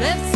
Let's